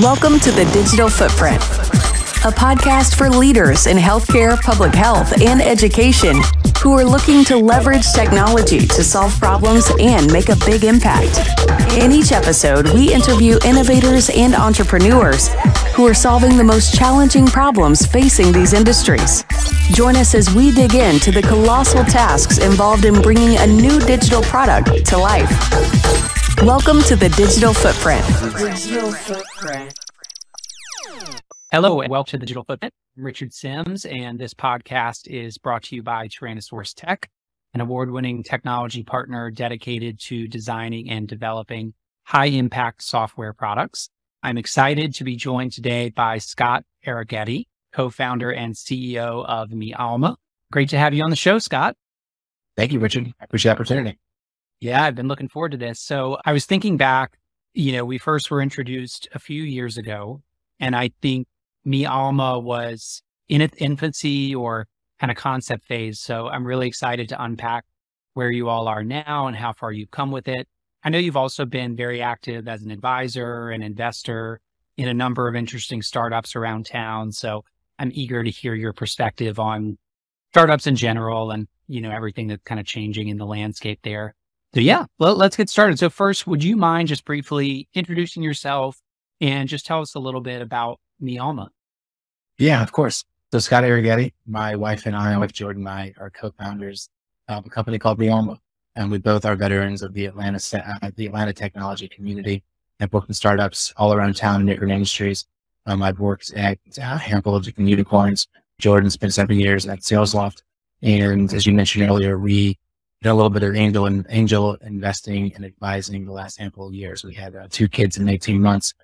Welcome to the Digital Footprint, a podcast for leaders in healthcare, public health, and education who are looking to leverage technology to solve problems and make a big impact. In each episode, we interview innovators and entrepreneurs who are solving the most challenging problems facing these industries. Join us as we dig into the colossal tasks involved in bringing a new digital product to life. Welcome to the Digital Footprint. Digital Footprint. Hello and welcome to the Digital Footprint. I'm Richard Sims, and this podcast is brought to you by Tyrannosaurus Tech, an award-winning technology partner dedicated to designing and developing high-impact software products. I'm excited to be joined today by Scott Arogeti, co-founder and CEO of MeAlma. Great to have you on the show, Scott. Thank you, Richard. I appreciate the opportunity. Yeah, I've been looking forward to this. So I was thinking back, you know, we first were introduced a few years ago, and I think MeAlma was in its infancy or kind of concept phase. So I'm really excited to unpack where you all are now and how far you've come with it. I know you've also been very active as an advisor and investor in a number of interesting startups around town. So I'm eager to hear your perspective on startups in general and, you know, everything that's kind of changing in the landscape there. So yeah, well, let's get started. So first, would you mind just briefly introducing yourself and just tell us a little bit about MeAlma? Yeah, of course. So Scott Arogeti, my wife and I, my wife Jordan and I are co-founders of a company called MeAlma. And we both are veterans of the Atlanta, uh, the Atlanta technology community and worked startups all around town in different industries. Um, I've worked at a handful of different unicorns. Jordan spent seven years at SalesLoft. And as you mentioned earlier, we a little bit of angel and angel investing and advising the last handful of years. We had uh, two kids in 18 months,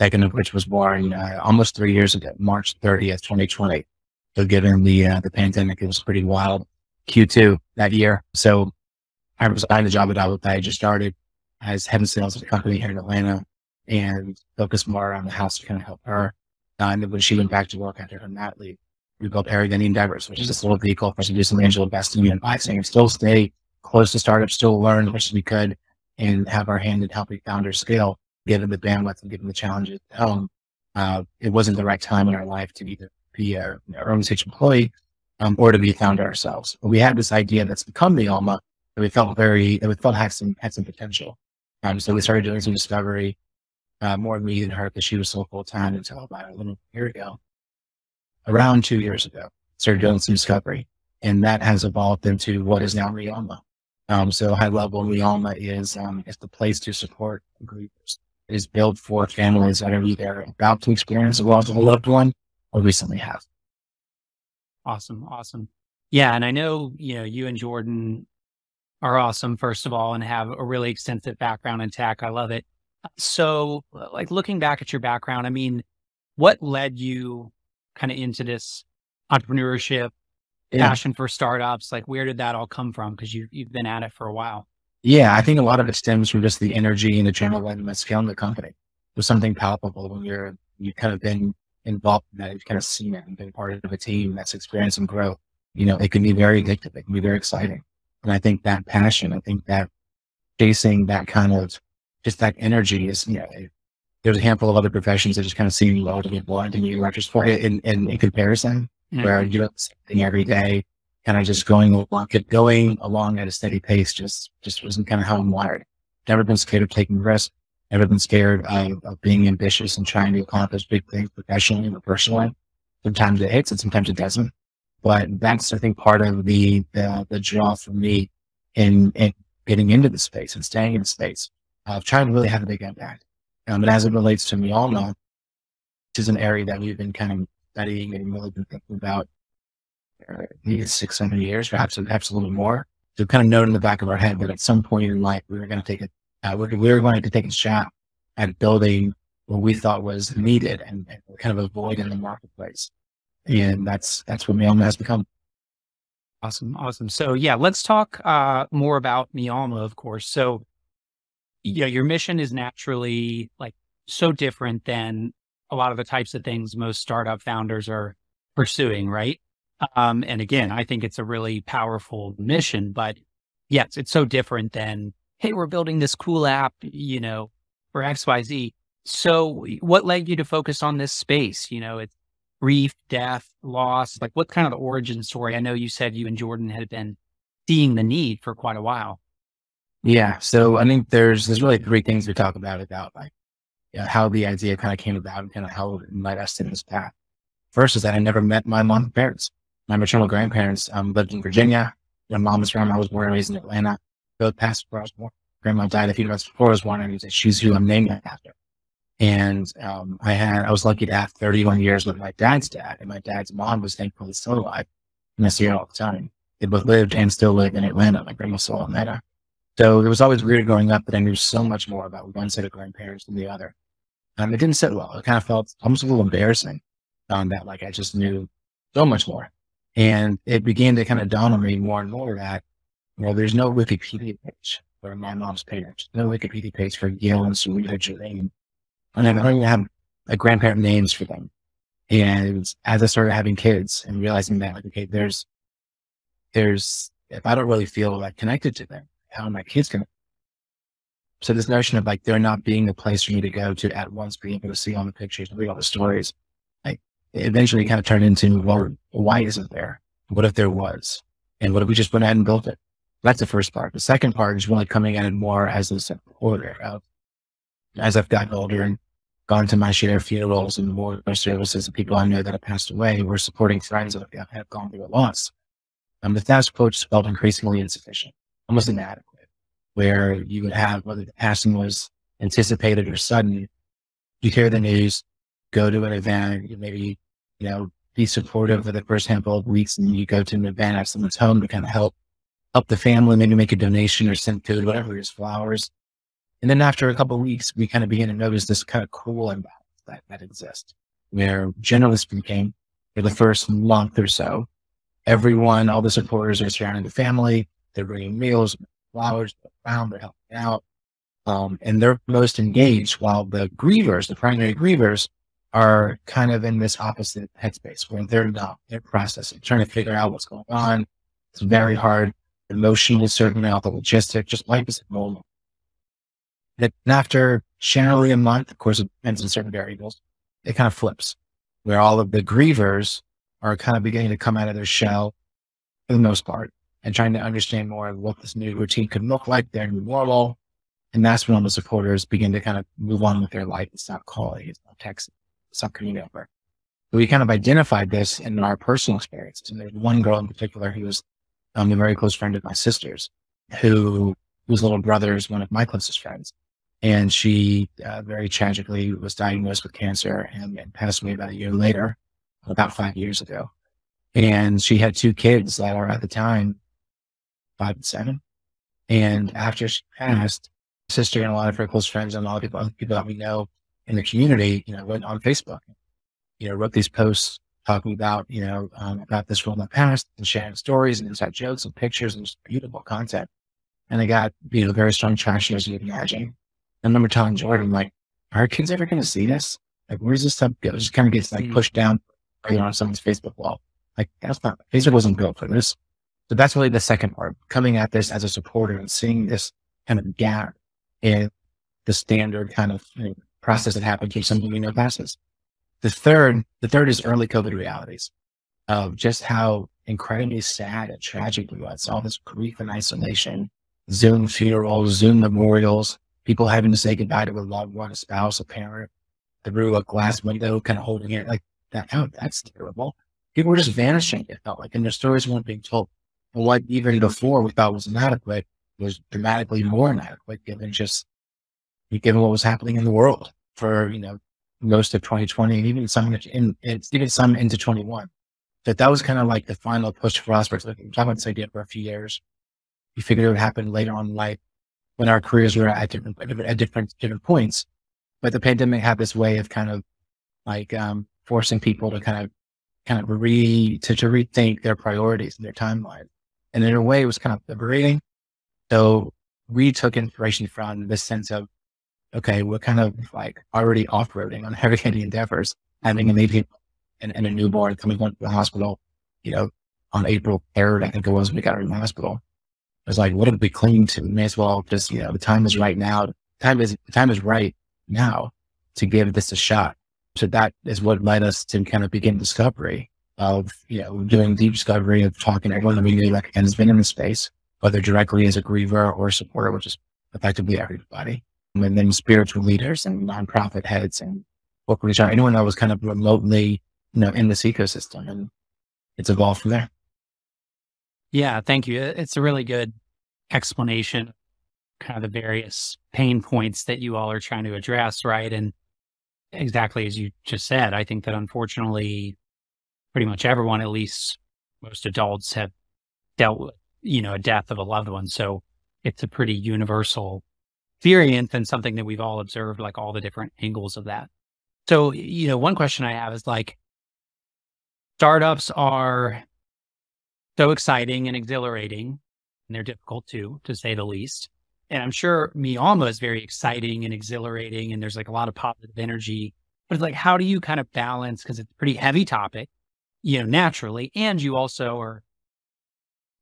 second of which was born uh, almost three years ago, March 30th, 2020. So given the, uh, the pandemic, it was pretty wild Q2 that year. So I was resigned the job at that I just started as head of sales at a company here in Atlanta and focused more on the house to kind of help her. Uh, and then when she went back to work after her mat leave, we built Arogeti Endeavors, which is this little vehicle for us to do some angel investing and advising and still stay close to startups, still learn as much as we could and have our hand in helping founders scale, given the bandwidth and given the challenges at home. Uh, it wasn't the right time in our life to either be a, a early stage employee um, or to be a founder ourselves. But we had this idea that's become the Alma that we felt very, that we felt had some, had some potential. Um, so we started doing some discovery, uh, more me than her because she was so full time until about a little year ago, around two years ago, started doing some discovery. And that has evolved into what is now MeAlma. Um, so high level MeAlma is, um, is the place to support. It is built for families that are either about to experience a loss of a loved one or recently have. Awesome. Awesome. Yeah. And I know, you know, you and Jordan are awesome, first of all, and have a really extensive background in tech. I love it. So, like looking back at your background, I mean, what led you kind of into this entrepreneurship, yeah. passion for startups? Like, where did that all come from? Because you you've been at it for a while. Yeah, I think a lot of it stems from just the energy and the adrenaline that's scaling the company. It was something palpable when you're you've kind of been involved in that, you've kind of seen it and been part of a team that's experienced some growth. You know, it can be very addictive. It can be very exciting. And I think that passion, I think that chasing that kind of just that energy is, you know, there's a handful of other professions that just kind of seem low to be blunt and you are just in, in, in comparison mm-hmm. where you do the same thing every day, kind of just going along, going along at a steady pace, just, just wasn't kind of how I'm wired. Never been scared of taking risks. Never been scared of, of being ambitious and trying to accomplish big things professionally or personally. Sometimes it hits and sometimes it doesn't. But that's, I think, part of the, the, the draw for me in, in getting into the space and staying in the space of trying to really have a big impact. Um, but as it relates to MeAlma, this is an area that we've been kind of studying and really been thinking about uh, six, seven years, perhaps, perhaps a little more. So kind of note in the back of our head that at some point in life, we were going to take it, uh, we were going to take a shot at building what we thought was needed and, and kind of a void in the marketplace. And that's, that's what MeAlma has become. Awesome. Awesome. So yeah, let's talk, uh, more about MeAlma, of course. So, yeah, your mission is naturally like so different than a lot of the types of things most startup founders are pursuing, right? Um, and again, I think it's a really powerful mission, but yes, it's so different than, hey, we're building this cool app, you know, for XYZ. So, what led you to focus on this space? You know, it's grief, death, loss. Like, what kind of the origin story? I know you said you and Jordan had been seeing the need for quite a while. Yeah. So I think there's there's really three things we talk about about like know, how the idea kind of came about and kind of how it led us in this path. First is that I never met my mom's parents. My maternal grandparents um, lived in Virginia. My mom was from I was born and raised in Atlanta. Both passed before I was born. Grandma died a few months before I was born, and she's who I'm named after. And um, I had I was lucky to have 31 years with my dad's dad, and my dad's mom was thankfully still alive. And I see her all the time. They both lived and still live in Atlanta. My grandma still in Atlanta. So it was always weird growing up that I knew so much more about one set of grandparents than the other. Um, it didn't sit well. It kind of felt almost a little embarrassing on that. Like I just knew so much more. And it began to kind of dawn on me more and more that, well, there's no Wikipedia page for my mom's parents. No Wikipedia page for Gail and Serena Jolene. And I don't even have a grandparent names for them. And as I started having kids and realizing that, like, okay, there's, there's, if I don't really feel like connected to them, how are my kids going to? So this notion of like there not being a place for me to go to at once be able to see all the pictures read all the stories, like eventually kind of turned into, well, why isn't there? What if there was? And what if we just went ahead and built it? That's the first part. The second part is really coming at it more as a supporter of, as I've gotten older and gone to my share of funerals and more services of people I know that have passed away, we're supporting friends that have gone through a loss. Um, the FAST approach felt increasingly insufficient, almost inadequate, where you would have, whether the passing was anticipated or sudden, you hear the news, go to an event, you maybe, you know, be supportive for the first handful of weeks and you go to an event at someone's home to kind of help, help the family, maybe make a donation or send food, whatever it is, flowers. And then after a couple of weeks, we kind of begin to notice this kind of cool imbalance that, that exists where generally speaking, for the first month or so, everyone, all the supporters are surrounding the family. They're bringing meals, flowers, around, they're helping out. Um, and they're most engaged while the grievers, the primary grievers are kind of in this opposite headspace where they're not, they're processing, trying to figure out what's going on. It's very hard emotionally, certainly all the logistic, just life is normal. And after generally a month, of course, it depends on certain variables, it kind of flips where all of the grievers are kind of beginning to come out of their shell for the most part and trying to understand more of what this new routine could look like, their new normal. And that's when all the supporters begin to kind of move on with their life and stop calling, stop texting, stop coming over. So we kind of identified this in our personal experiences. And there's one girl in particular who was um, a very close friend of my sister's, who whose little brother is one of my closest friends. And she uh, very tragically was diagnosed with cancer and, and passed away about a year later, about five years ago. And she had two kids that are at the time five and seven. And after she passed, sister and a lot of her close friends and a lot of people, people that we know in the community, you know, went on Facebook, you know, wrote these posts talking about, you know, um, about this world that passed and sharing stories and inside jokes and pictures and just beautiful content. And they got, you know, very strong traction as you can imagine. I remember telling Jordan, like, are our kids ever going to see this? Like, where's this stuff go? It just kind of gets like mm. pushed down you know, on someone's Facebook wall. Like, that's not, Facebook wasn't built for this. So that's really the second part, coming at this as a supporter and seeing this kind of gap in the standard kind of you know, process that happens when something we know passes. The third, the third is early COVID realities of just how incredibly sad and tragic it was. All this grief and isolation, Zoom funerals, Zoom memorials, people having to say goodbye to a loved one, a spouse, a parent, through a glass window, kind of holding it like that. Oh, that's terrible. People were just vanishing. It felt like, and their stories weren't being told. What even before we thought was inadequate was dramatically more inadequate given just given what was happening in the world for you know most of 2020 and even some in, in even some into 21. That that was kind of like the final push for us. We're talking about this idea for a few years. We figured it would happen later on in life when our careers were at different, at different, different points. But the pandemic had this way of kind of like, um, forcing people to kind of, kind of re, to, to rethink their priorities and their timeline. And in a way, it was kind of liberating. So we took inspiration from this sense of, okay, we're kind of like already off-roading on heavy heavy endeavors, having a baby and, and a newborn coming home to the hospital, you know, on April 3rd, I think it was, we got her in the hospital It was like, what did we cling to? We may as well just, you know, the time is right now. Time is, the time is right now to give this a shot. So that is what led us to kind of begin discovery of, you know, doing deep discovery of talking to everyone that we knew that has been in the space, whether directly as a griever or a supporter, which is effectively everybody. And then spiritual leaders and nonprofit heads and corporate anyone that was kind of remotely, you know, in this ecosystem. And it's evolved from there. Yeah, thank you. It's a really good explanation, kind of the various pain points that you all are trying to address, right? And exactly as you just said, I think that unfortunately, pretty much everyone, at least most adults, have dealt with, you know, a death of a loved one. So it's a pretty universal experience and something that we've all observed, like all the different angles of that. So, you know, one question I have is like, startups are so exciting and exhilarating, and they're difficult too, to say the least. And I'm sure MeAlma is very exciting and exhilarating, and there's like a lot of positive energy. But it's like, how do you kind of balance? Because it's a pretty heavy topic, you know, naturally. And you also are,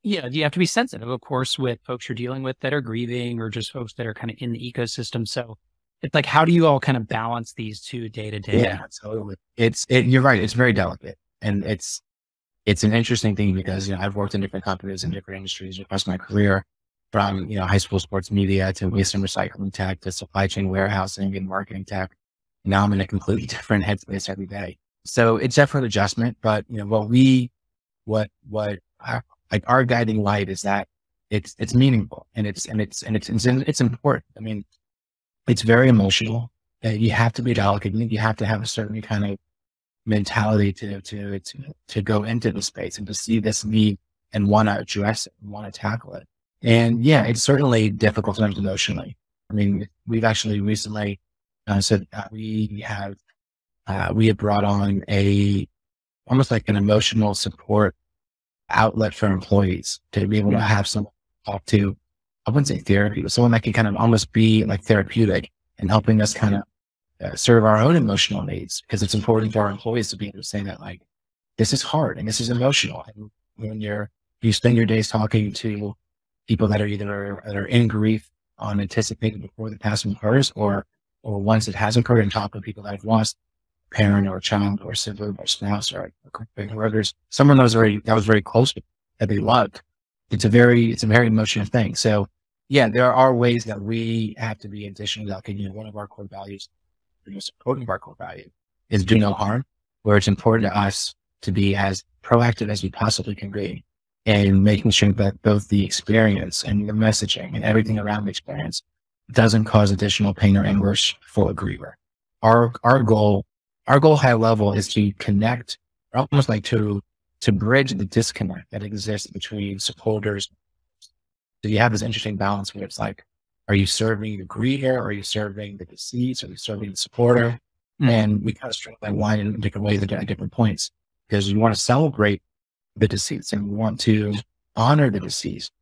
you know, you have to be sensitive, of course, with folks you're dealing with that are grieving or just folks that are kind of in the ecosystem. So it's like, how do you all kind of balance these two day to day? Yeah, absolutely. It's, it, you're right. It's very delicate. And it's, it's an interesting thing because, you know, I've worked in different companies in different industries across my career from, you know, high school sports media to waste and recycling tech to supply chain warehousing and marketing tech. Now I'm in a completely different headspace every day. So it's definitely an adjustment, but you know, what we, what, what our, like our guiding light is that it's, it's meaningful and it's, and it's, and it's, it's, it's important. I mean, it's very emotional. You have to be delicate. You have to have a certain kind of mentality to, to, to, to go into the space and to see this need and want to address it and want to tackle it. And yeah, it's certainly difficult sometimes emotionally. I mean, we've actually recently uh, said uh, we have, uh, we have brought on a, almost like an emotional support outlet for employees to be able to have someone talk to. I wouldn't say therapy, but someone that can kind of almost be like therapeutic and helping us kind of uh, serve our own emotional needs because it's important for our employees to be able to say that like this is hard and this is emotional. And when you're you spend your days talking to people that are either that are in grief on anticipated before the passing occurs or or once it has occurred and talk to people that have lost parent or child or sibling or spouse or whoever's someone that was very that was very close to that they loved. It's a very it's a very emotional thing. So yeah, there are ways that we have to be additional that can, you know, one of our core values the most important of our core value is do no harm, where it's important to us to be as proactive as we possibly can be in making sure that both the experience and the messaging and everything around the experience doesn't cause additional pain or anguish for a griever. Our, our goal, our goal high level is to connect almost like to, to bridge the disconnect that exists between supporters. So you have this interesting balance where it's like, are you serving the griever? Are you serving the deceased? Are you serving the supporter? Mm-hmm. And we kind of strike that line in different ways at different points because you want to celebrate the deceased and we want to honor the deceased.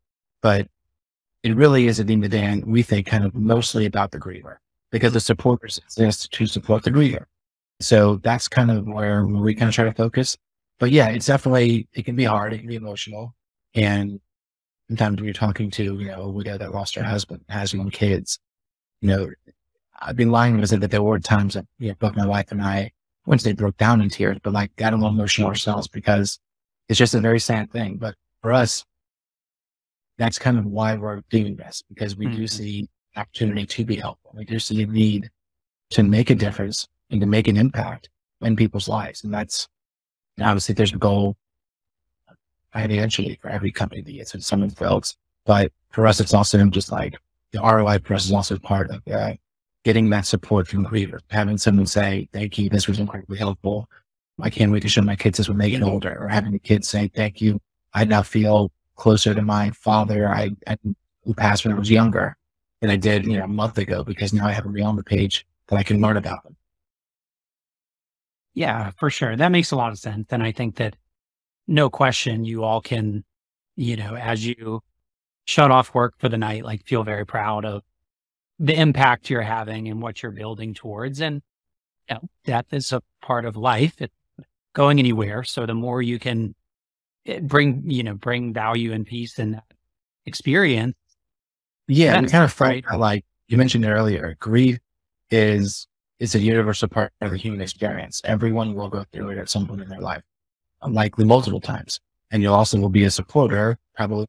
But it really is at the end of the day, we think kind of mostly about the griever because the supporters exist to support the griever. So that's kind of where we kind of try to focus. But yeah, it's definitely, it can be hard. It can be emotional. And sometimes when you're talking to, you know, a widow that lost her husband, has young kids, you know, I've been lying to say that there were times that, you know, both my wife and I, once they broke down in tears, but like got a little emotional ourselves because it's just a very sad thing. But for us, that's kind of why we're doing this because we mm-hmm. do see opportunity to be helpful. We do see a need to make a difference and to make an impact in people's lives. And that's obviously there's a goal financially for every company that gets in some folks. But for us, it's also just like the ROI for us is also part of uh, getting that support from Griever, having someone say, thank you, this was incredibly helpful. I can't wait to show my kids this when they get older or having the kids say, thank you. I now feel closer to my father I, I who passed when I was younger than I did, you know, a month ago because now I have a MeAlma page that I can learn about them. Yeah, for sure. That makes a lot of sense. And I think that no question, you all can, you know, as you shut off work for the night, like feel very proud of the impact you're having and what you're building towards. And you know, death is a part of life. It's going anywhere. So the more you can eh, bring, you know, bring value and peace in that experience. Yeah. And kind of right. like you mentioned earlier, grief is is a universal part of the human experience. Everyone will go through it at some point in their life, likely multiple times. And you'll also will be a supporter probably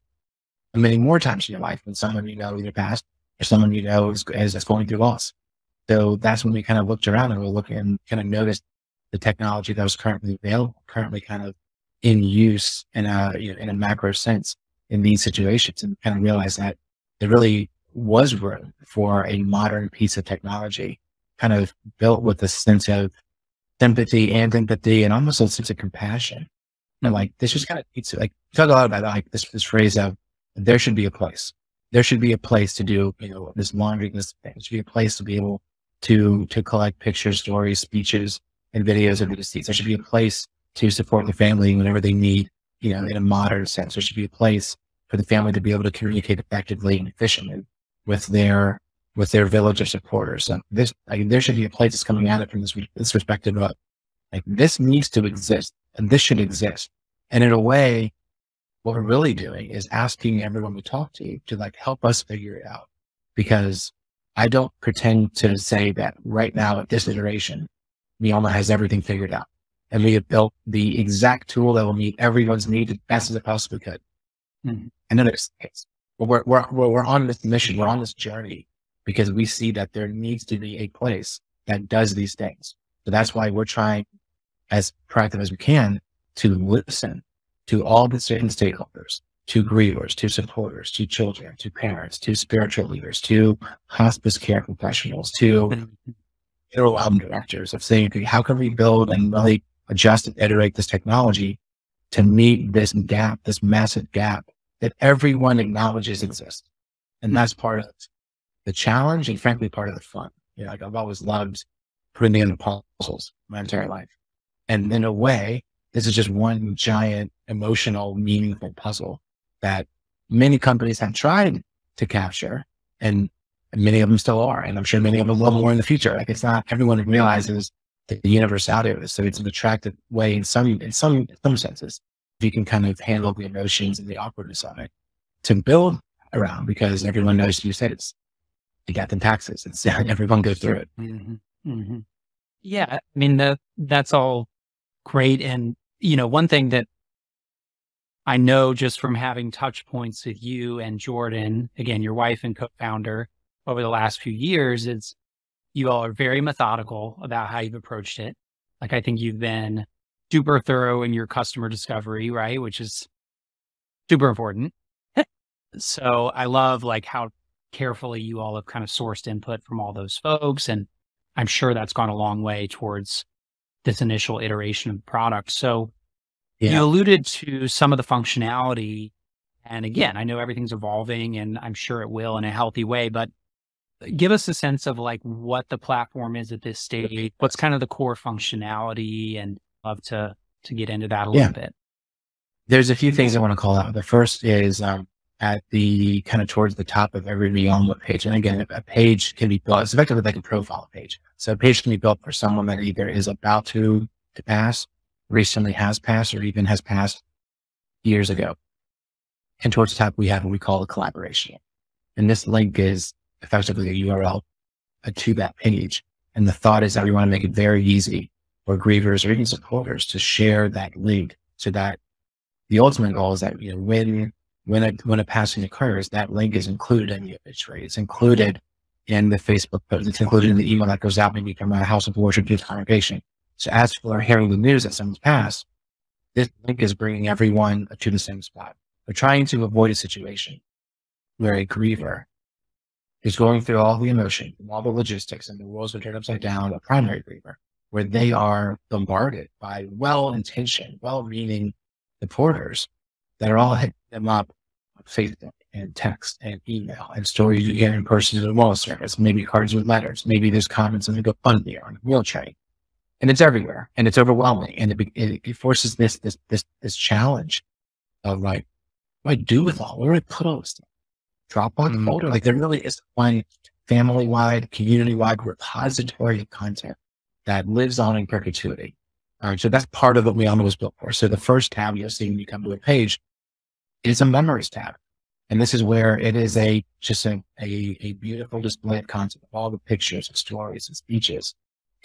many more times in your life when someone you know either passed or someone you know is, is, is going through loss. So that's when we kind of looked around and we look and kind of noticed the technology that was currently available, currently kind of in use in a, you know, in a macro sense in these situations and kind of realized that there really was room for a modern piece of technology kind of built with a sense of sympathy and empathy and almost a sense of compassion. And hmm. like, this just kind of needs to like, talk a lot about like this, this phrase of there should be a place. There should be a place to do, you know, this laundry, this thing. There should be a place to be able to, to collect pictures, stories, speeches, and videos of the deceased. There should be a place to support the family whenever they need, you know, in a modern sense. There should be a place for the family to be able to communicate effectively and efficiently with their with their village of supporters. And this like, there should be a place that's coming at it from this this perspective of like this needs to exist and this should exist. And in a way, what we're really doing is asking everyone we talk to to like help us figure it out. Because I don't pretend to say that right now at this iteration, MeAlma has everything figured out. And we have built the exact tool that will meet everyone's need as best as it possibly could. Mm-hmm. And then it's, it's we're, we're, we're on this mission, we're on this journey because we see that there needs to be a place that does these things. So that's why we're trying as proactive as we can to listen to all the certain stakeholders, to grievers, to supporters, to children, to parents, to spiritual leaders, to hospice care professionals, to federal album directors of saying, okay, how can we build and really adjust and iterate this technology to meet this gap, this massive gap that everyone acknowledges exists. And that's part of the challenge and frankly, part of the fun. Like I've always loved putting together puzzles my entire life. And in a way, this is just one giant emotional, meaningful puzzle that many companies have tried to capture and many of them still are. And I'm sure many of them will more in the future. Like it's not everyone realizes the universality of it. So it's an attractive way in some, in some, in some senses if you can kind of handle the emotions and the awkwardness of it to build around because everyone knows you said it's you got the taxes. It's everyone goes through it. Mm-hmm. Mm-hmm. Yeah. I mean, that, that's all great. And, you know, one thing that I know just from having touch points with you and Jordan, again, your wife and co-founder over the last few years is you all are very methodical about how you've approached it. Like I think you've been super thorough in your customer discovery, right? Which is super important. so I love like how carefully you all have kind of sourced input from all those folks. And I'm sure that's gone a long way towards this initial iteration of the product. So yeah. you alluded to some of the functionality. And again, I know everything's evolving and I'm sure it will in a healthy way, but give us a sense of like what the platform is at this stage. What's kind of the core functionality and love to to get into that a little bit. There's a few things I want to call out. The first is um, at the kind of towards the top of every MeAlma page. And again, a page can be built, it's effectively like a profile page. So a page can be built for someone that either is about to, to pass, recently has passed, or even has passed years ago. And towards the top, we have what we call a collaboration. And this link is effectively a URL to that page. And the thought is that we want to make it very easy for grievers or even supporters to share that link so that the ultimate goal is that, you know, when, when a, when a passing occurs, that link is included in the obituary. It's included in the Facebook post. It's included in the email that goes out maybe from a house of worship to the congregation. So as people are hearing the news that someone's passed, this link is bringing everyone to the same spot. We're trying to avoid a situation where a griever is going through all the emotion, all the logistics, and the world's been turned upside down, a primary griever where they are bombarded by well-intentioned, well-meaning supporters that are all them up on Facebook and text and email and stories you get in person to the wall service, maybe cards with letters, maybe there's comments on the GoFundMe or on the wheelchair. And it's everywhere and it's overwhelming. And it, it, it forces this, this, this, this challenge of like, what do I do with all, where do I put all this stuff? Drop on mm-hmm. folder. Like there really is one family wide, community wide repository of content that lives on in perpetuity. All right. So that's part of what MeAlma was built for. So the first tab you'll see when you come to a page is a memories tab. And this is where it is a, just a, a, a beautiful display of content of all the pictures and stories and speeches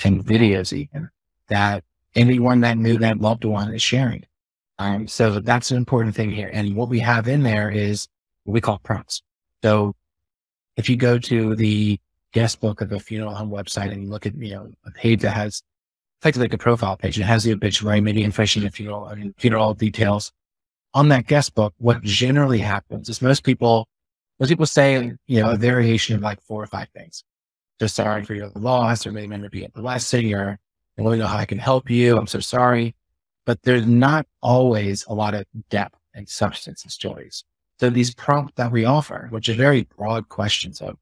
and videos even that anyone that knew that loved one is sharing. Um, so that's an important thing here. And what we have in there is what we call prompts. So if you go to the guest book of a funeral home website and you look at, you know, a page that has effectively like a profile page, it has the obituary, maybe information of funeral, I mean, funeral details. On that guest book, what generally happens is most people, most people say, you know, a variation of like four or five things. Just sorry for your loss, or maybe remember being blessing, or I to know how I can help you. I'm so sorry. But there's not always a lot of depth and substance in stories. So these prompts that we offer, which are very broad questions of,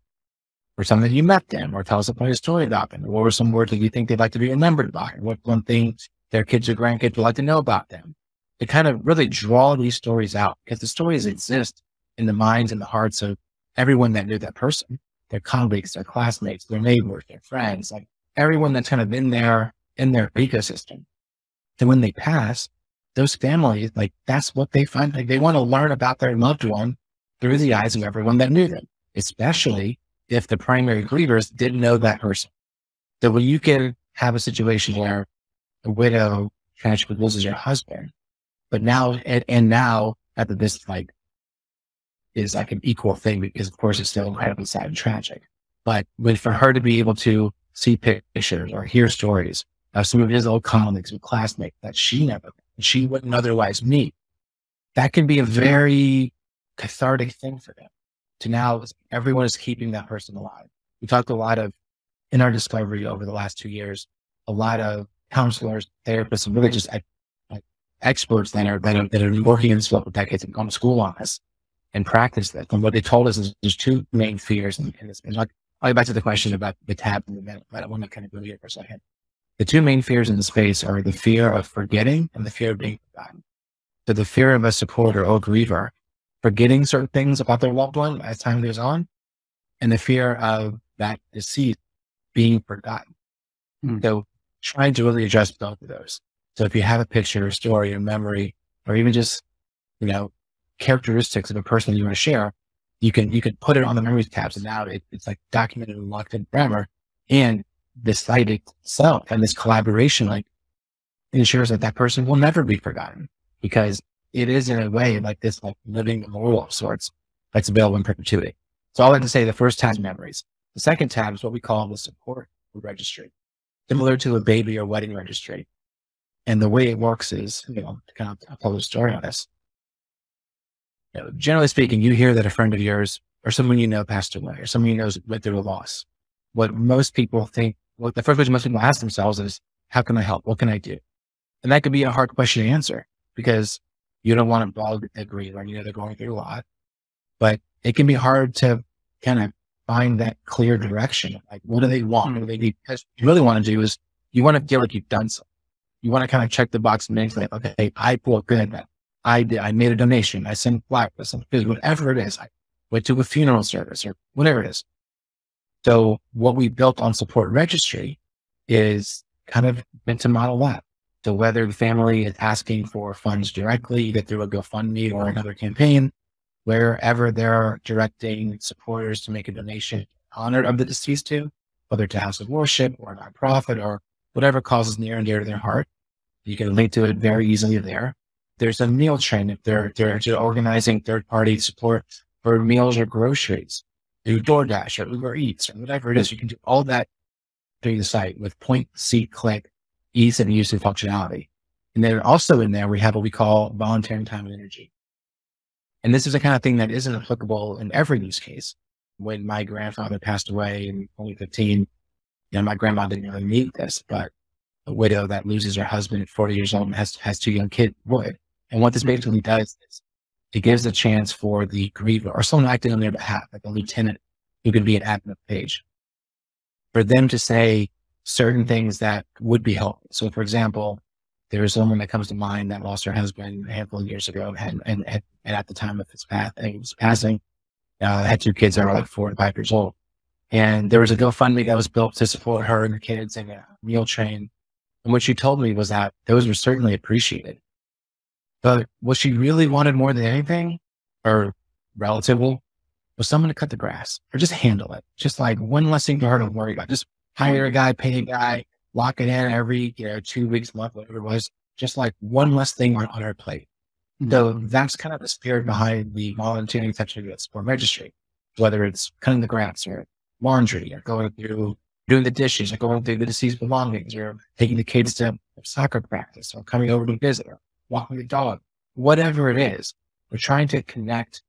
or something you met them, or tell us about your story about them. What were some words that you think they'd like to be remembered by? What one thing their kids or grandkids would like to know about them? To kind of really draw these stories out because the stories exist in the minds and the hearts of everyone that knew that person, their colleagues, their classmates, their neighbors, their friends, like everyone that's kind of in there in their ecosystem. And when they pass, those families, like that's what they find. Like they want to learn about their loved one through the eyes of everyone that knew them, especially if the primary grievers didn't know that person. So when you can have a situation where a widow tragically loses her husband, but now, and, and now after this, like, is like an equal thing because of course it's still incredibly sad and tragic. But when for her to be able to see pictures or hear stories of some of his old colleagues and classmates that she never, she wouldn't otherwise meet. That can be a very cathartic thing for them to now everyone is keeping that person alive. We talked a lot of in our discovery over the last two years, a lot of counselors, therapists, and really just experts that are, that are, that are working in this for decades and gone to school on this and practice this. And what they told us is there's two main fears in, in this. And like, I'll get back to the question about the tab in the minute, but I want to kind of go here for a second. The two main fears in the space are the fear of forgetting and the fear of being forgotten. So the fear of a supporter or griever forgetting certain things about their loved one as time goes on, and the fear of that deceased being forgotten. Mm. So trying to really address both of those. So if you have a picture, a story, a memory, or even just, you know, characteristics of a person you want to share, you can, you can put it on the memories tabs and now it, it's like documented and locked in grammar. And the site itself and this collaboration, like ensures that that person will never be forgotten because it is in a way like this, like living memorial of sorts that's available in perpetuity. So I like to say the first tab is memories. The second tab is what we call the support registry, similar to a baby or wedding registry. And the way it works is, you know, to kind of tell the story on this. You know, generally speaking, you hear that a friend of yours or someone you know passed away or someone you know went through a loss. What most people think well, the first question most people ask themselves is, how can I help? What can I do? And that could be a hard question to answer because you don't want to bug a griever. You know, they're going through a lot, but it can be hard to kind of find that clear direction. Like, what do they want? Hmm. What do they need? Because you really want to do is you want to feel like you've done something. You want to kind of check the box and like, okay, I feel good. I did, I made a donation. I sent flowers, whatever it is. I went to a funeral service or whatever it is. So what we built on support registry is kind of meant to model that. So whether the family is asking for funds directly, either through a GoFundMe or another campaign, wherever they're directing supporters to make a donation in honor of the deceased to, whether to House of Worship or a nonprofit or whatever causes near and dear to their heart, you can link to it very easily there. There's a meal train if they're, they're organizing third party support for meals or groceries do DoorDash or Uber Eats or whatever it is. You can do all that through the site with point, see, click, ease and use functionality. And then also in there, we have what we call volunteering time and energy. And this is the kind of thing that isn't applicable in every use case. When my grandfather passed away in 2015, you know, my grandma didn't really need this, but a widow that loses her husband at 40 years old and has, has two young kids would. And what this basically does is it gives a chance for the griever or someone acting on their behalf, like a lieutenant who can be an admin of page, for them to say certain things that would be helpful. So, for example, there is someone that comes to mind that lost her husband a handful of years ago, and and, and, at the time of his path, was passing, uh, had two kids that were like four and five years old, and there was a GoFundMe that was built to support her and the kids and a meal train. And what she told me was that those were certainly appreciated, but what she really wanted more than anything, or relative, was someone to cut the grass or just handle it. Just like one less thing for her to worry about. Just hire a guy, pay a guy, lock it in every, you know, two weeks, month, whatever it was, just like one less thing on, on our plate. Mm-hmm. So that's kind of the spirit behind the volunteering section of support registry, whether it's cutting the grass or laundry or going through doing the dishes or going through the deceased belongings or taking the kids to soccer practice or coming over to visit or walking the dog, whatever it is. We're trying to connect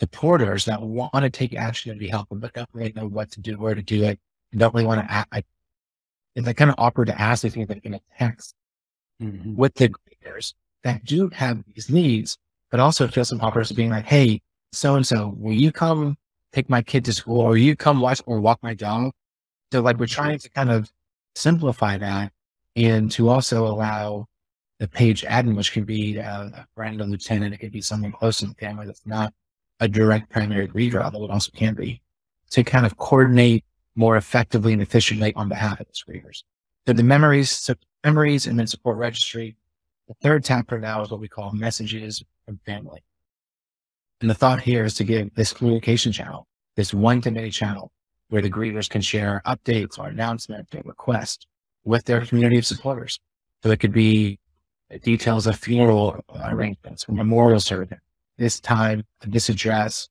supporters that want to take action and be helpful, but don't really know what to do, where to do it, and don't really want to act. I, it's like kind of awkward to ask these things like in a text mm-hmm. with the graders that do have these needs, but also feel some awkward being like, Hey, so and so, will you come take my kid to school or you come watch or walk my dog? So like we're trying to kind of simplify that and to also allow the page admin, which can be a friend, a lieutenant, it could be someone close to the family that's not a direct primary griever, although it also can be, to kind of coordinate more effectively and efficiently on behalf of the grievers. So the memories, so memories and then support registry. The third tab for now is what we call messages from family. And the thought here is to give this communication channel, this one to many channel where the grievers can share updates or announcements or requests with their community of supporters. So it could be details of funeral arrangements or memorial service, this time, this address,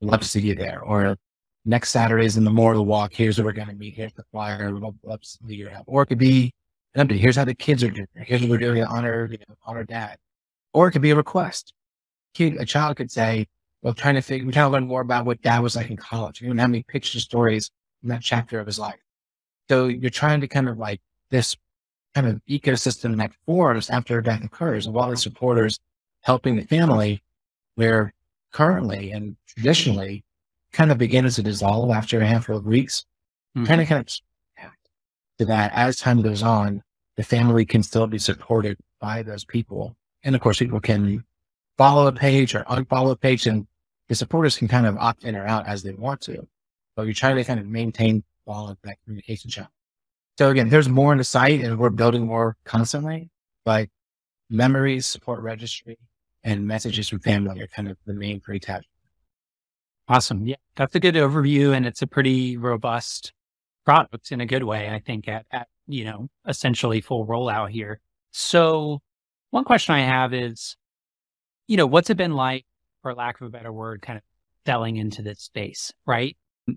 love to see you there. Or next Saturday is the memorial walk. Here's where we're going to meet. Here's the flyer. Love, love to see you. Or it could be an update. Here's how the kids are doing. Here's what we're doing to honor, you know, honor dad. Or it could be a request. A child could say, well, trying to figure, we're trying to learn more about what dad was like in college. You know, how many picture stories in that chapter of his life. So you're trying to kind of like this kind of ecosystem that forms after death occurs. And while the supporters helping the family, where currently and traditionally kind of begins to dissolve after a handful of weeks, mm-hmm. kind of kind of to that as time goes on, the family can still be supported by those people. And of course, people can follow a page or unfollow a page and the supporters can kind of opt in or out as they want to. But you're trying to kind of maintain all of that communication channel. So again, there's more in the site and we're building more constantly, but memories, support registry, and messages from family are kind of the main three tabs. Awesome. Yeah, that's a good overview and it's a pretty robust product in a good way, I think, at, at you know, essentially full rollout here. So one question I have is, you know, what's it been like, for lack of a better word, kind of selling into this space, right?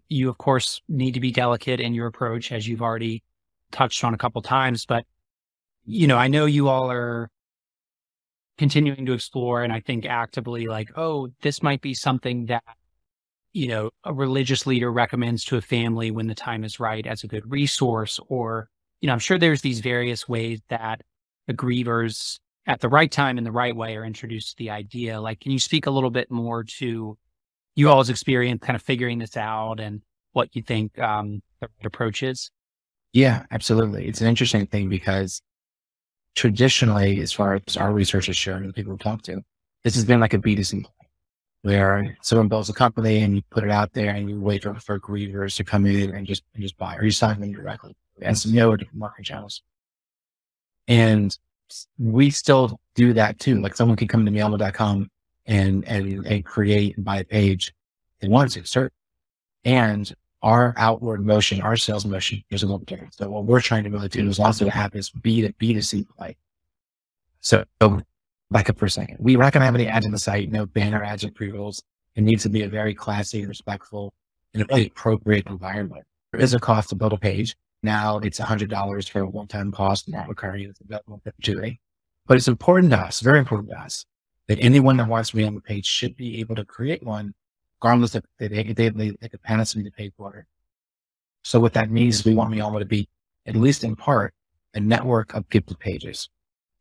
You, of course, need to be delicate in your approach, as you've already touched on a couple times, but you know, I know you all are continuing to explore and I think actively like, oh, this might be something that, you know, a religious leader recommends to a family when the time is right as a good resource. Or, you know, I'm sure there's these various ways that the grievers at the right time in the right way are introduced to the idea. Like, can you speak a little bit more to you all's experience kind of figuring this out and what you think um, the right approach is? Yeah, absolutely. It's an interesting thing because traditionally, as far as our research has shown and people we talk to, this has been like a B2C where someone builds a company and you put it out there and you wait for, for grievers to come in and just, and just buy, or you sign them directly. SEO or different marketing channels. And we still do that too. Like someone could come to mealma.com and, and, and create and buy a page they want to, start. And our outward motion, our sales motion is a little different. So what we're trying to really do is also have this B to B to C play. So back up for a second. We're not going to have any ads on the site, no banner ads or pre-rolls. It needs to be a very classy, respectful, and a really appropriate environment. There is a cost to build a page. Now it's $100 for a one-time cost, not recurring. It's available perpetuity. But it's important to us, very important to us, that anyone that wants to be on the page should be able to create one regardless if they, they, they, they, could panel to pay for it. So what that means is we want MeAlma to be, at least in part, a network of gifted pages.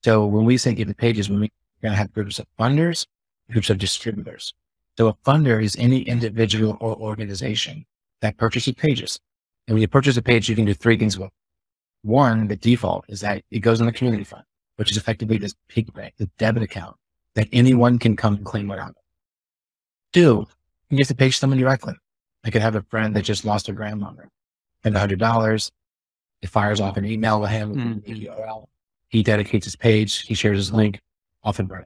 So when we say gifted pages, we're going to have groups of funders, groups of distributors. So a funder is any individual or organization that purchases pages. And when you purchase a page, you can do three things with One, the default is that it goes in the community fund, which is effectively this piggy bank, the debit account that anyone can come and claim without. Two, you get to pay someone directly. I could have a friend that just lost their grandmother and a hundred dollars. It fires off an email to him. Mm. He dedicates his page. He shares his link. Often burn.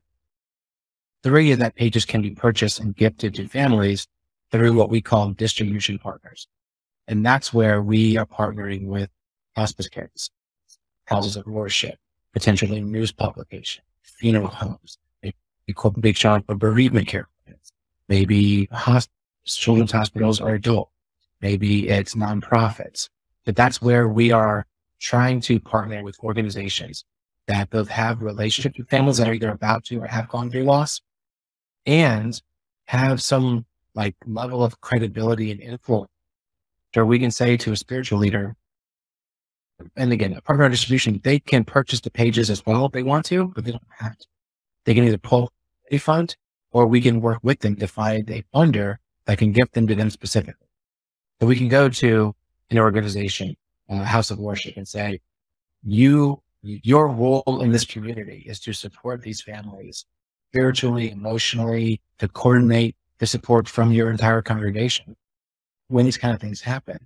Three of that pages can be purchased and gifted to families through what we call distribution partners. And that's where we are partnering with hospice cares. houses of worship, potentially news publication, funeral homes, maybe big shot for bereavement care, maybe hospitals, children's hospitals or adult, maybe it's nonprofits. But that's where we are trying to partner with organizations that both have relationships with families that are either about to or have gone through loss and have some like level of credibility and influence. So we can say to a spiritual leader, and again, a partner distribution, they can purchase the pages as well if they want to, but they don't have to. They can either pull a fund or we can work with them to find a funder that can gift them to them specifically. So we can go to an organization, a house of worship and say, you, your role in this community is to support these families spiritually, emotionally, to coordinate the support from your entire congregation. When these kind of things happen,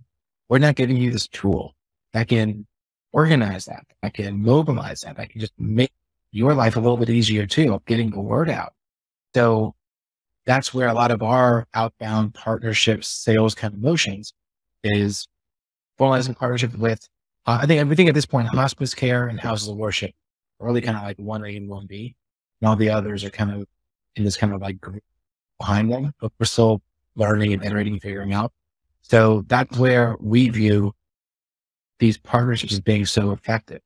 we're not giving you this tool that can organize that, that can mobilize that, that can just make your life a little bit easier too getting the word out. So that's where a lot of our outbound partnerships, sales kind of motions is formalizing partnerships with, uh, I think everything at this point, hospice care and houses of worship are really kind of like one A and one B. And all the others are kind of in this kind of like group behind them, but we're still learning and iterating figuring out. So that's where we view these partnerships as being so effective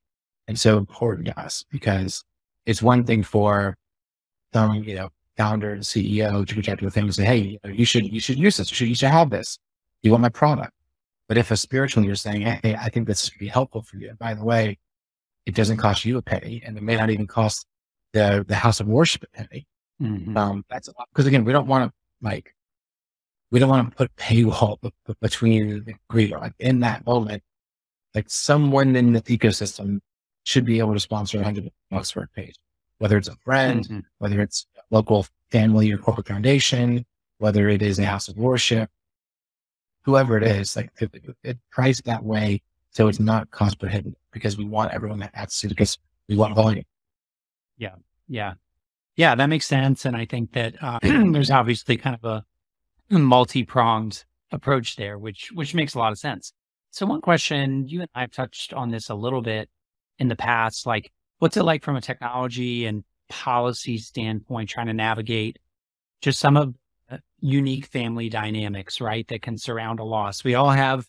and so important to us because it's one thing for some, you know, founder and CEO to reach out to a family and say, Hey, you, know, you should, you should use this. You should, you should have this. You want my product. But if a spiritual leader is saying, Hey, I think this would be helpful for you. And by the way, it doesn't cost you a penny and it may not even cost the, the house of worship a penny. Mm-hmm. Um, that's a lot. Cause again, we don't want to like, we don't want to put paywall between the agree. Like in that moment, like someone in the ecosystem should be able to sponsor a hundred bucks for a page, whether it's a friend, mm-hmm. whether it's local family or corporate foundation, whether it is a house of worship, whoever it is, like it, it priced that way. So it's not cost prohibitive because we want everyone to access because we want volume. Yeah. Yeah. Yeah. That makes sense. And I think that uh, there's obviously kind of a multi-pronged approach there, which, which makes a lot of sense. So one question you and I have touched on this a little bit in the past, like what's it like from a technology and policy standpoint, trying to navigate just some of uh, unique family dynamics, right? That can surround a loss. We all have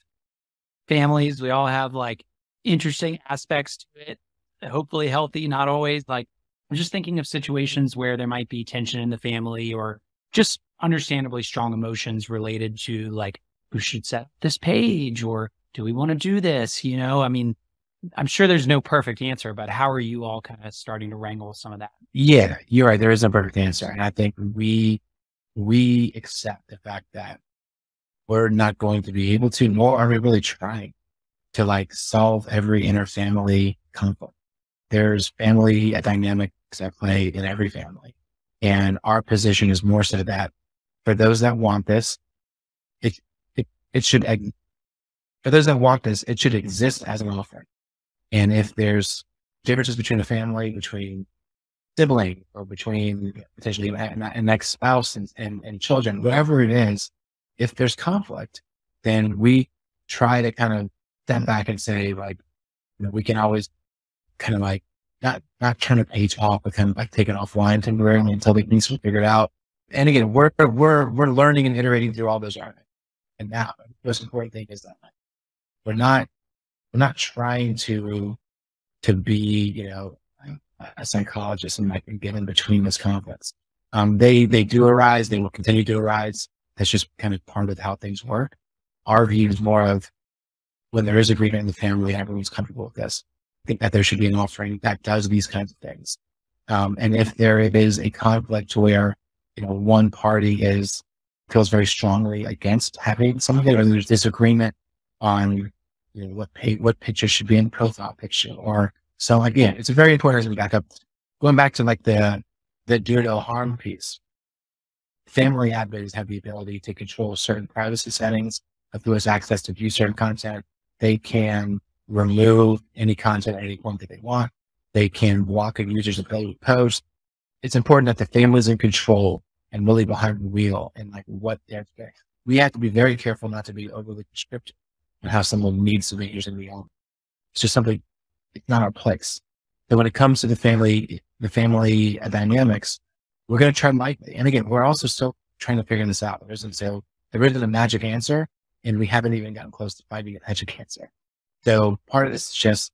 families. We all have like interesting aspects to it, hopefully healthy, not always like I'm just thinking of situations where there might be tension in the family or just understandably strong emotions related to like who should set this page or do we want to do this? You know, I mean, I'm sure there's no perfect answer, but how are you all kind of starting to wrangle some of that? Yeah, you're right. There is no perfect answer. And I think we, we accept the fact that we're not going to be able to, nor are we really trying to like solve every interfamily conflict. There's family dynamics at play in every family. And our position is more so that for those that want this, it, it, it should, for those that want this, it should exist as an offering. And if there's differences between a family, between sibling or between potentially an ex spouse and, and, and children, whatever it is, if there's conflict, then we try to kind of step back and say, like, you know, we can always kind of like not not turn a page off, kind of like take it offline temporarily until we can figure it out. And again, we're we're we're learning and iterating through all those arguments. And now the most important thing is that we're not we're not trying to to be, you know, a psychologist and like get in between those conflicts. Um, they they do arise. They will continue to arise. That's just kind of part of how things work. Our view is more of when there is agreement in the family, and everyone's comfortable with this. Think that there should be an offering that does these kinds of things. Um, and if there is a conflict where you know one party is feels very strongly against having something, or there's disagreement on you know, what pay, what picture should be in profile picture or so again, it's a very important we back up. Going back to like the the do no harm piece. Family admins have the ability to control certain privacy settings. If who has access to view certain content, they can remove any content any point that they want. They can block a user's ability to post. It's important that the family is in control and really behind the wheel and like what they're doing. We have to be very careful not to be overly prescriptive and how someone needs to be using the It's just something it's not our place. So when it comes to the family, the family dynamics, we're going to try lightly. And again, we're also still trying to figure this out. There isn't so there isn't a magic answer, and we haven't even gotten close to finding a magic answer. So part of this is just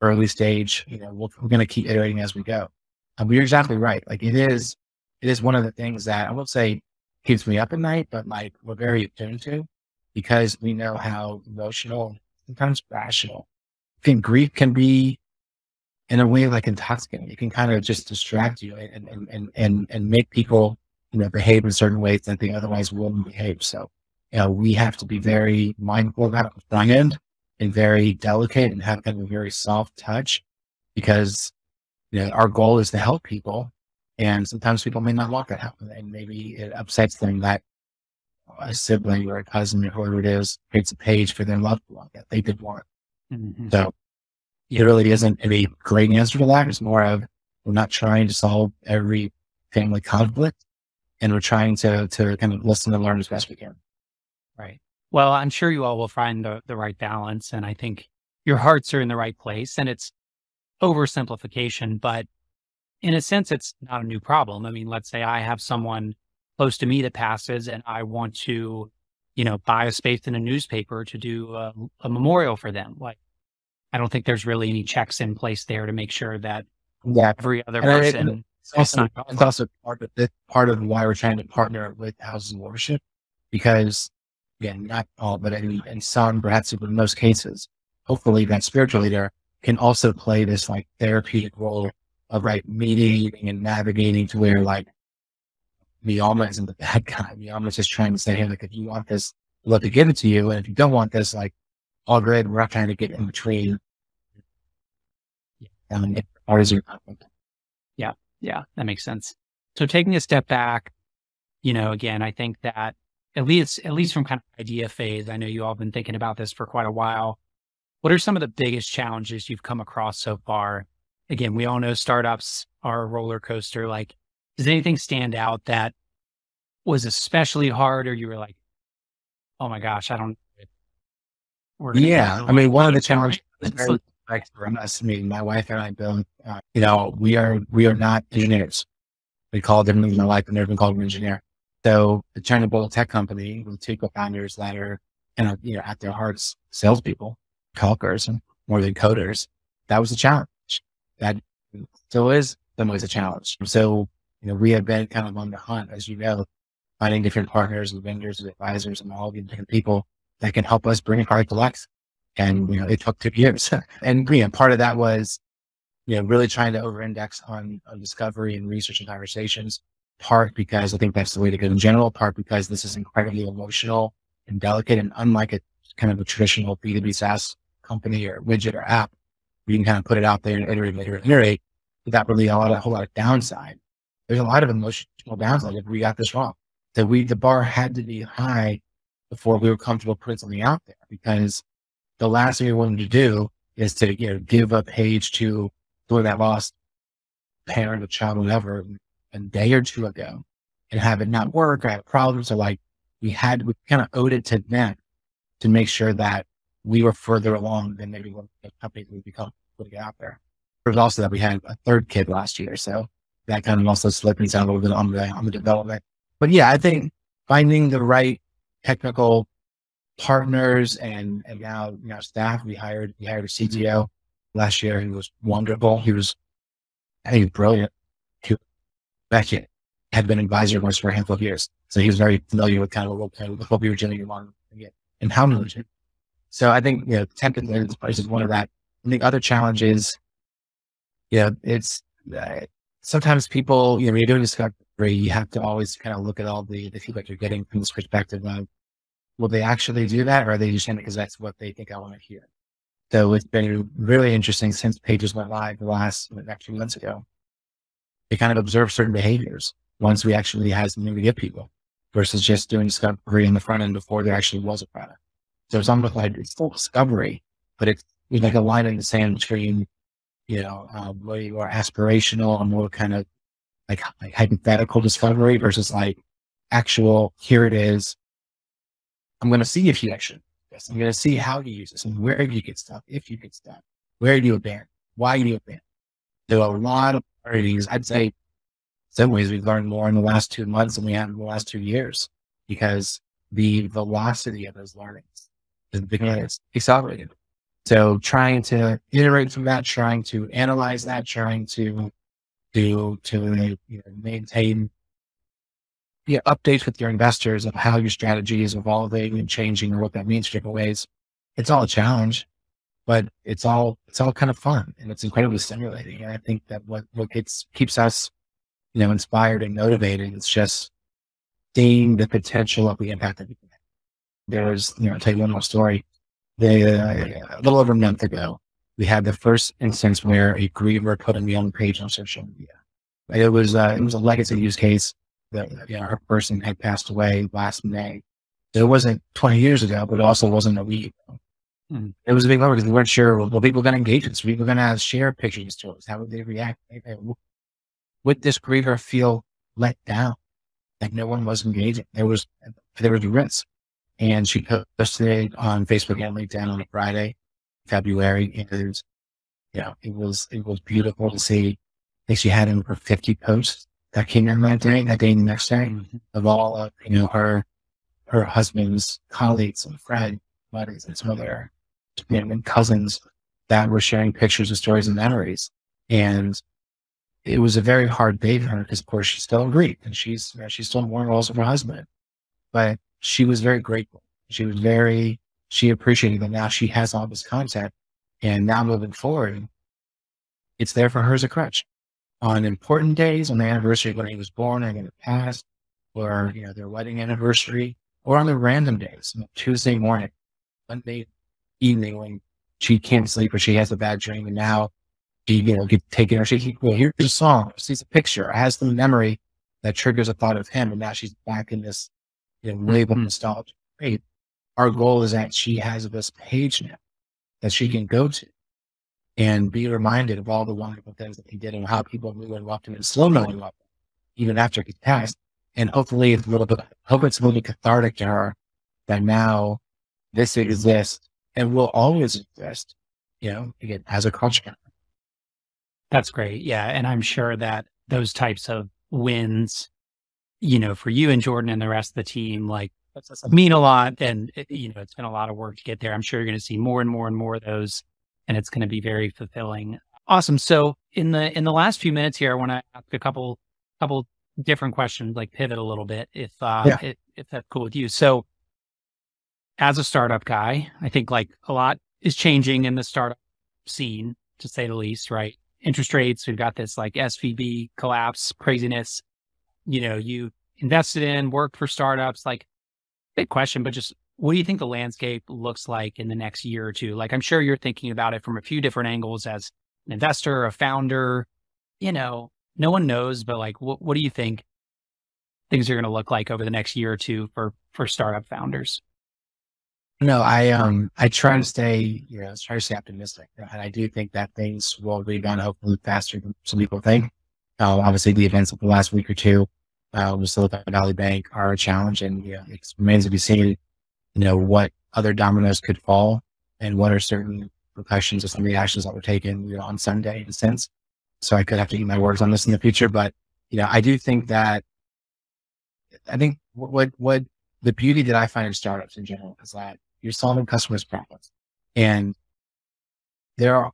early stage. You know, we are going to keep iterating as we go. Um, but you're exactly right. Like it is, it is one of the things that I will say keeps me up at night, but like we're very attuned to because we know how emotional, sometimes rational. I think grief can be in a way like intoxicating. It can kind of just distract you and, and, and, and, and make people, you know, behave in certain ways that they otherwise wouldn't behave. So, you know, we have to be very mindful of that on the front end and very delicate and have kind of a very soft touch because, you know, our goal is to help people. And sometimes people may not want that help and maybe it upsets them that a sibling or a cousin or whoever it is creates a page for their loved one that they did want. Mm-hmm. So it really isn't a great answer to that. It's more of we're not trying to solve every family conflict and we're trying to to kind of listen and learn as best we can. Right. Well, I'm sure you all will find the, the right balance. And I think your hearts are in the right place. And it's oversimplification, but in a sense, it's not a new problem. I mean, let's say I have someone close to me that passes and I want to, you know, buy a space in a newspaper to do a, a memorial for them. Like, I don't think there's really any checks in place there to make sure that yeah. every other and person. I, it's also, it's also part of part of why we're trying to partner with houses of worship because again, not all, but in, in some, perhaps in most cases, hopefully that spiritual leader can also play this like therapeutic role of right meeting and navigating to where like MeAlma isn't the bad guy. MeAlma's just trying to say, hey, like, if you want this, love to give it to you. And if you don't want this, like, all. We're not trying to get in between. Yeah. Yeah. That makes sense. So taking a step back, you know, again, I think that at least, at least from kind of idea phase, I know you all have been thinking about this for quite a while. What are some of the biggest challenges you've come across so far? Again, we all know startups are a roller coaster. Like, does anything stand out that was especially hard or you were like, oh my gosh, I don't. Yeah. I mean, one of the challenges for us, I mean, my wife and I build, uh, you know, we are, we are not engineers. We call different things in my life, but never been called an engineer. So the China Bowl Tech Company with two co-founders that are, you know, you know, at their hearts, salespeople, talkers, and more than coders. That was a challenge. That still is some ways a challenge. So you know, we have been kind of on the hunt, as you know, finding different partners and vendors and advisors and all these different people that can help us bring product to life. And, you know, it took two years. and, you know, part of that was, you know, really trying to over index on, on discovery and research and conversations, part because I think that's the way to go in general, part because this is incredibly emotional and delicate and unlike a kind of a traditional B2B SaaS company or widget or app, you can kind of put it out there and iterate, iterate, iterate without really a lot of, a whole lot of downside there's a lot of emotional downside if we got this wrong. That we the bar had to be high before we were comfortable putting something out there because the last thing we wanted to do is to you know give a page to someone that lost parent or child, or whatever, a day or two ago and have it not work or have problems or like we had we kind of owed it to them to make sure that we were further along than maybe one of the company would become putting out there. There was also that we had a third kid last year. So that kind of also slowed me down a little bit on the on the development. But yeah, I think finding the right technical partners and and now you know staff. We hired we hired a mm-hmm. CTO last year. He was wonderful. He was he was brilliant. Beckett had been advisor of us for a handful of years, so he was very familiar with kind of what, with what we were doing and how it. So I think you know tech is one of that. I think other challenges, you know, it's uh, sometimes people, you know, when you're doing discovery, you have to always kind of look at all the, the feedback you're getting from this perspective of, will they actually do that? Or are they just saying it because that's what they think I want to hear? So it's been really interesting since pages went live the last, few months ago. They kind of observe certain behaviors once we actually had something to give people versus just doing discovery in the front end before there actually was a product. So it's almost like it's still discovery, but it's, it's like a line in the sand between you know, um, where you are aspirational and more kind of like, like hypothetical discovery versus like actual, here it is. I'm going to see if you actually, yes, I'm going to see how you use this and where you get stuff, if you get stuff, where do you abandon, Why do you abandon? There are a lot of priorities. I'd say some ways we've learned more in the last two months than we have in the last two years because the velocity of those learnings is becoming accelerated. So trying to iterate from that, trying to analyze that, trying to do to you know, maintain yeah, updates with your investors of how your strategy is evolving and changing or what that means for different ways. It's all a challenge, but it's all it's all kind of fun and it's incredibly stimulating. And I think that what what gets keeps us, you know, inspired and motivated is just seeing the potential of the impact that we can make. There's, you know, I'll tell you one more story. They, uh, a little over a month ago, we had the first instance where a griever put a young page on social media. It was uh, it was a legacy use case that you know, her person had passed away last May. So it wasn't 20 years ago, but it also wasn't a week ago. Hmm. It was a big number because we weren't sure, well, people going to engage us? People going to share pictures to us? How would they react? Would this griever feel let down? Like no one was engaging. There was, there was risk. And she posted on Facebook and LinkedIn on a Friday, February. And, you know, it was, it was beautiful to see. I think she had over 50 posts that came in that day, that day and the next day mm-hmm. of all of, you know, her, her husband's colleagues and friends, buddies and some of their and cousins that were sharing pictures and stories and memories. And it was a very hard day for her because of course she's still grief and she's, you know, she's still mourning loss of her husband, but she was very grateful. She was very, she appreciated that now she has all this content and now moving forward, it's there for her as a crutch on important days, on the anniversary when he was born and in the past, or you know their wedding anniversary, or on the random days, Tuesday morning, Monday evening when she can't sleep or she has a bad dream, and now she you know get taken or she well here's a song, sees a picture, has the memory that triggers a thought of him, and now she's back in this you know wave of mm-hmm. nostalgia. Great. Our goal is that she has this page now that she can go to and be reminded of all the wonderful things that he did and how people knew and loved him and still know and love him, even after he passed. And hopefully it's a little bit, hope it's a little bit cathartic to her that now this exists and will always exist, you know, again, as a culture. That's great. Yeah. And I'm sure that those types of wins, you know, for you and Jordan and the rest of the team, like mean a lot. And, it, you know, it's been a lot of work to get there. I'm sure you're going to see more and more and more of those and it's going to be very fulfilling. Awesome. So in the in the last few minutes here, I want to ask a couple couple different questions, like pivot a little bit, if uh, yeah. if, if that's cool with you. So as a startup guy, I think like a lot is changing in the startup scene, to say the least, right? Interest rates, we've got this like SVB collapse craziness. You know, you invested in, worked for startups, like big question, but just what do you think the landscape looks like in the next year or two? Like, I'm sure you're thinking about it from a few different angles as an investor, a founder. You know, no one knows, but like, what, what do you think things are going to look like over the next year or two for for startup founders? No, I um I try to stay, you know, try to stay optimistic, and I do think that things will rebound hopefully faster than some people think. Uh, obviously, the events of the last week or two uh, with Silicon Valley Bank are a challenge, and yeah, it remains to be seen you know, what other dominoes could fall and what are certain repercussions of some of the actions that were taken, you know, on Sunday and since. So I could have to eat my words on this in the future, but you know, I do think that I think what what the beauty that I find in startups in general is that you're solving customers' problems, and there are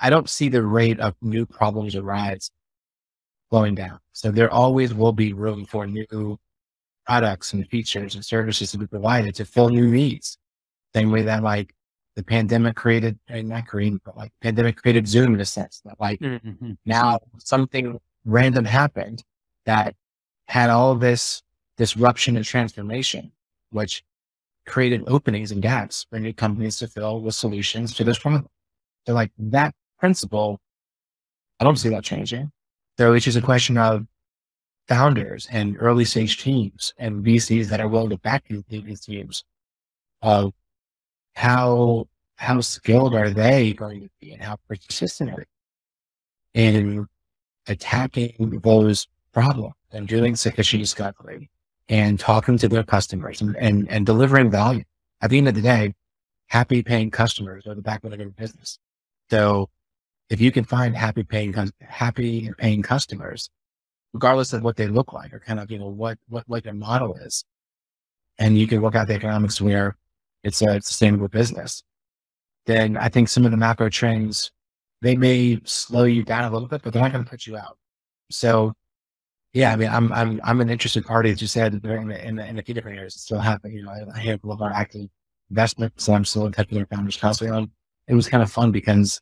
I don't see the rate of new problems arise slowing down. So there always will be room for new products and features and services to be provided to fill new needs. Same way that like the pandemic created, I mean, not created, but like pandemic created Zoom in a sense that like mm-hmm. now something random happened that had all this disruption and transformation, which created openings and gaps for new companies to fill with solutions to this problem. So like that principle, I don't see that changing. So it's just a question of founders and early stage teams and VCs that are willing to back these teams of how how skilled are they going to be and how persistent are they in attacking those problems and doing sufficient discovery and talking to their customers and, and, and delivering value. At the end of the day, happy paying customers are the backbone of your business. So if you can find happy paying, happy paying customers, regardless of what they look like or kind of, you know, what, what, what their model is, and you can work out the economics where it's uh, a sustainable business, then I think some of the macro trends, they may slow you down a little bit, but they're not going to put you out. So yeah, I mean, I'm, I'm, I'm an interested party, as you said, in, in, in a few different areas. Still have, you know, a handful of our active investments. So I'm still in touch with our founders. On it was kind of fun because,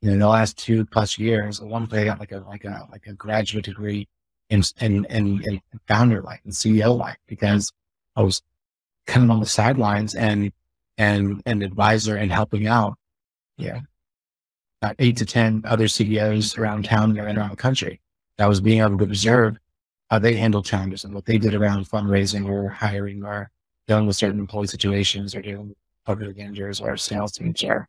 you know, in the last two plus years, one point I got like a, like a, like a graduate degree in, in, in, in founder life and CEO life because I was kind of on the sidelines and, and an advisor and helping out. Yeah. About eight to 10 other CEOs around town and around the country. That was being able to observe how they handle challenges and what they did around fundraising or hiring or dealing with certain employee situations or dealing with public managers or sales teams or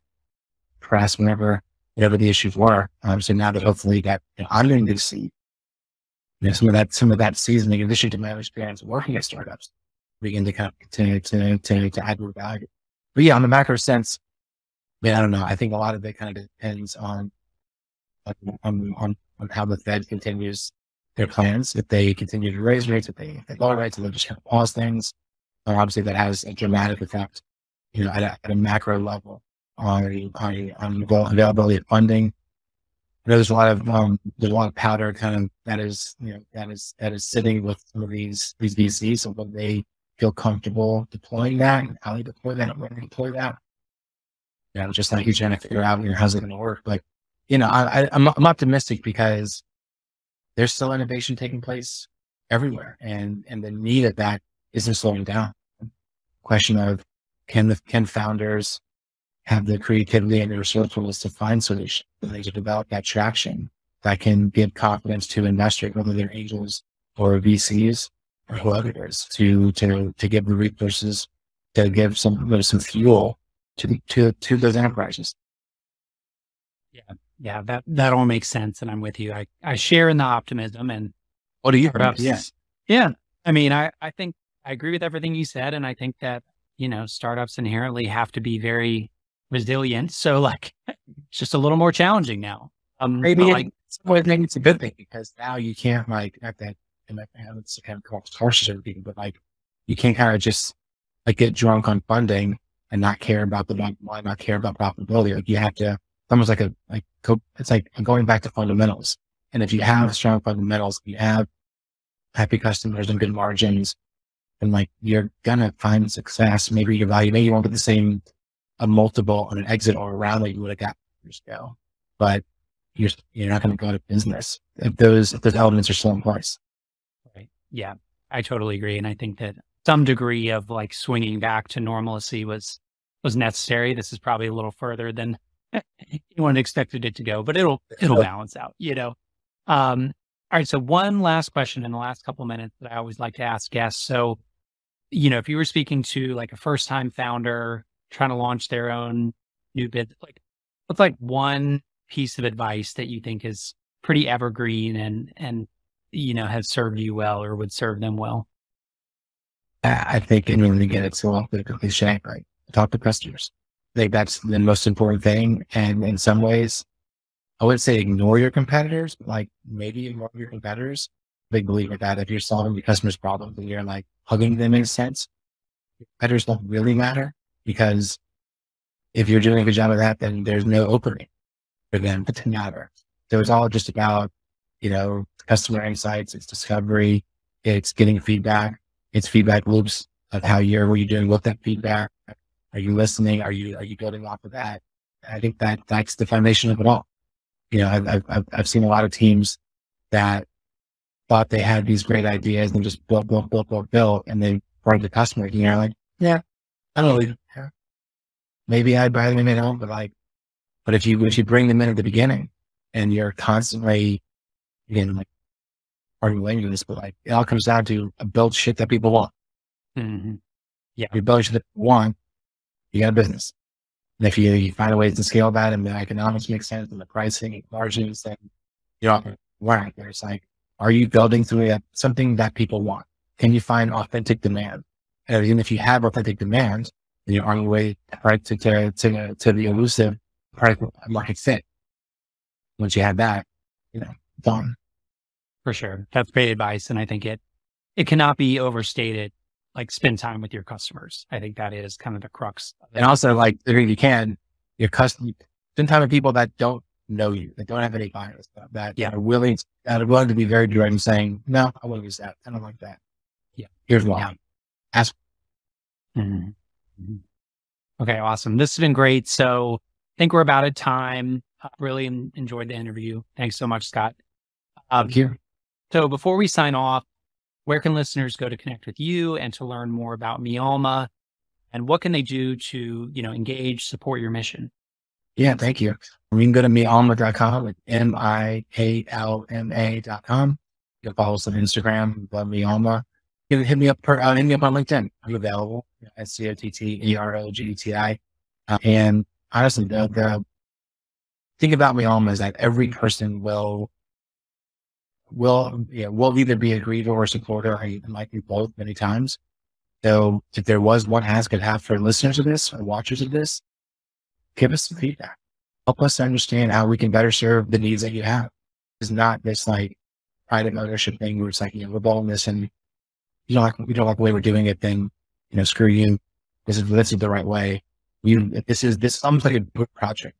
press, whenever, whatever the issues were. Um, so now that hopefully that you know, I'm going to see you know, some of that, some of that seasoning, in addition to my experience working at startups, begin to kind of continue to, to, to add more value. But yeah, on the macro sense, I mean, I don't know. I think a lot of it kind of depends on, on, on, on how the Fed continues their plans. If they continue to raise rates, if they, if they lower rates, if they just kind of pause things, obviously that has a dramatic effect, you know, at a, at a macro level on, on, on availability of funding. I know there's a lot of, um, there's a lot of powder kind of that is, you know, that is, that is sitting with some of these, these VCs. So when they feel comfortable deploying that and how they deploy that when they deploy that, you know, just like you're trying to figure out, you know, how's it going to work? But, you know, I, I'm optimistic because there's still innovation taking place everywhere and, and the need of that isn't slowing down. Question of can the, can founders have the creativity and the resourcefulness to find solutions to develop that traction that can give confidence to investors, whether they're angels or VCs or whoever it is, to to to give the resources to give some some fuel to to to those enterprises. Yeah, yeah, that that all makes sense, and I'm with you. I I share in the optimism and what do you think? Yeah, yeah. I mean, I I think I agree with everything you said, and I think that you know startups inherently have to be very resilient. So like, it's just a little more challenging now. Um, maybe like, well, maybe it's a good thing because now you can't like at that and that it's kind of harsh people, but like you can't kind of just like get drunk on funding and not care about the bottom line, not care about profitability. Like you have to, almost like a like it's like going back to fundamentals. And if you have strong fundamentals, you have happy customers and good margins, and like you're gonna find success. Maybe your value, maybe you won't get the same a multiple on an exit or a round that you would have got years ago, but you're you're not going to go out of business if those if those elements are still in place. Right. Yeah, I totally agree, and I think that some degree of like swinging back to normalcy was was necessary. This is probably a little further than anyone expected it to go, but it'll it'll balance out, you know. Um, all right. So one last question in the last couple of minutes that I always like to ask guests. So, you know, if you were speaking to like a first time founder trying to launch their own new business, like what's like one piece of advice that you think is pretty evergreen and, and, you know, has served you well or would serve them well? I think, mean, again, it's a little bit of a cliche, right? Talk to customers. I think that's the most important thing. And in some ways, I wouldn't say ignore your competitors, but like maybe ignore your competitors. Big believer that if you're solving the customer's problems and you're like hugging them in a sense, competitors don't really matter because if you're doing a good job of that, then there's no opening for them to matter. So it's all just about, you know, customer insights, it's discovery, it's getting feedback, it's feedback loops of how you're, what you're doing with that feedback. Are you listening? Are you, are you building off of that? I think that that's the foundation of it all you know, I've, I've, I've seen a lot of teams that thought they had these great ideas and just built, built, built, built, built, and they brought the customer you're like, yeah, I don't really care. Maybe I'd buy them in at home, but like, but if you, if you bring them in at the beginning and you're constantly, again, like, pardon me this, but like, it all comes down to a build shit that people want. Mm-hmm. Yeah. You build shit that people want, you got a business. And if you, you find a way to scale that and the economics make sense and the pricing and margins, then you know, where it's like, are you building through a, something that people want? Can you find authentic demand? And even if you have authentic demand, then you're on your way right to, to, to, to the elusive product market fit. once you have that, you know, done. For sure. That's great advice. And I think it, it cannot be overstated. Like spend time with your customers. I think that is kind of the crux. And also like, if you can, your customer, spend time with people that don't know you, that don't have any bias, that Yeah. are willing, that are willing to be very direct and saying, no, I wouldn't use that. I don't like that. Yeah. Here's why. Yeah. Ask. Mhm. Mhm. Okay, awesome. This has been great. So I think we're about at time. I really enjoyed the interview. Thanks so much, Scott. Um, Thank you. so before we sign off, where can listeners go to connect with you and to learn more about MeAlma? And what can they do to, you know, engage, support your mission? Yeah, thank you. You can go to mealma.com, like M-I-A-L-M-A dot com. You can follow us on Instagram, love me Alma. You can hit me up per, uh, hit me up on LinkedIn. I'm available at C-O-T-T-E-R-O-G-E-T-I. Uh, and honestly, the, the thing about MeAlma is that every person will, will, yeah, will either be a greeter or a supporter, or it might be both many times. So if there was one ask I'd have for listeners of this or watchers of this, give us some feedback. Help us understand how we can better serve the needs that you have. It's not this like private ownership thing where it's like, you know, we're balling this and you don't like, we don't like the way we're doing it, then, you know, screw you. This is, this is the right way. We, this is, this sounds like a good project.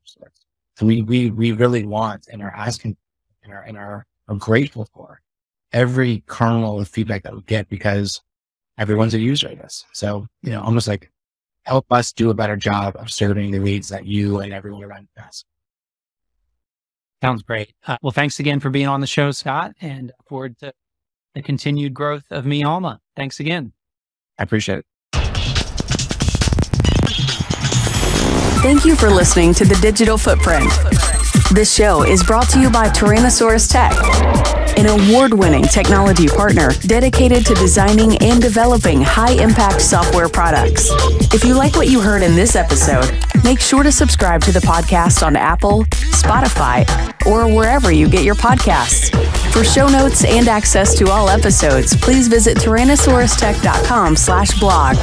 So we, we, we really want and are asking and are, and are, are grateful for every kernel of feedback that we get because everyone's a user of this. So, you know, almost like help us do a better job of serving the needs that you and everyone around us. Sounds great. Uh, well, thanks again for being on the show, Scott, and look forward to the continued growth of MeAlma. Thanks again. I appreciate it. Thank you for listening to The Digital Footprint. This show is brought to you by Tyrannosaurus Tech, an award winning technology partner dedicated to designing and developing high impact software products. If you like what you heard in this episode, make sure to subscribe to the podcast on Apple, Spotify, or wherever you get your podcasts. For show notes and access to all episodes, please visit tyrannosaurustech.com slash blog.